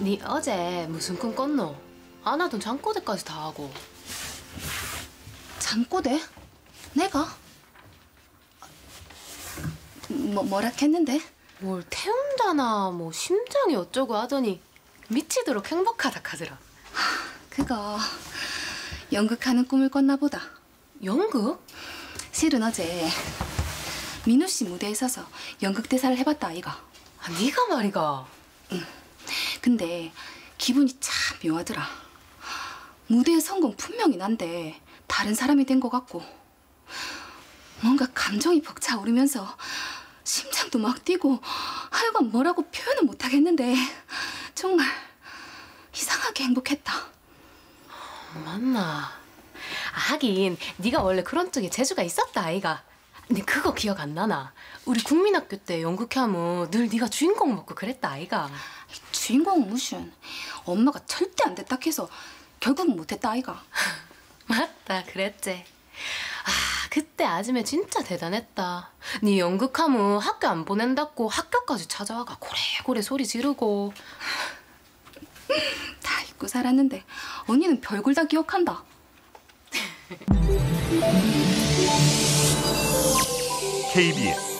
니 어제 무슨 꿈 꿨노? 안 하던 잠꼬대까지 다 하고. 잠꼬대? 내가? 뭐 뭐라 했는데? 뭘 태운다나 뭐 심장이 어쩌고 하더니 미치도록 행복하다 카더라. 그거 연극하는 꿈을 꿨나 보다. 연극? 실은 어제 민우 씨 무대에 서서 연극 대사를 해봤다 아이가. 아, 네가 말이가. 근데 기분이 참 묘하더라. 무대의 성공 분명히 난데 다른 사람이 된 것 같고 뭔가 감정이 벅차오르면서 심장도 막 뛰고 하여간 뭐라고 표현을 못하겠는데 정말 이상하게 행복했다. 맞나? 아, 하긴 네가 원래 그런 쪽에 재주가 있었다 아이가. 근데 그거 기억 안 나나? 우리 국민학교 때 연극하면 늘 네가 주인공 먹고 그랬다 아이가. 주인공은 무슨 엄마가 절대 안 됐다 해서 결국은 못했다 아이가. 맞다 그랬지. 아 그때 아줌마 진짜 대단했다. 네 연극하면 학교 안 보낸다고 학교까지 찾아와가 고래고래 소리 지르고. 다 잊고 살았는데 언니는 별걸 다 기억한다. KBS